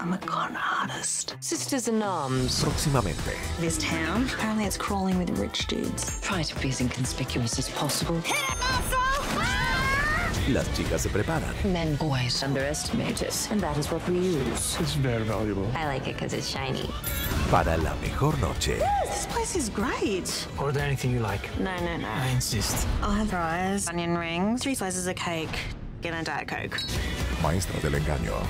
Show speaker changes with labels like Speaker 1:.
Speaker 1: I'm a con artist.
Speaker 2: Sisters in arms.
Speaker 3: Próximamente,
Speaker 1: This town, apparently it's crawling with rich dudes.
Speaker 2: Try to be as inconspicuous as possible.
Speaker 3: las chicas se preparan
Speaker 2: Men always underestimate us, and that is what we use.
Speaker 4: It's very valuable.
Speaker 5: I like it because it's shiny.
Speaker 3: para la mejor noche.
Speaker 1: This place is great.
Speaker 4: Order anything you like.
Speaker 1: No, no, no.
Speaker 4: I insist.
Speaker 1: I'll have fries, onion rings, three slices of cake, and a Diet Coke.
Speaker 3: Maestra del engaño.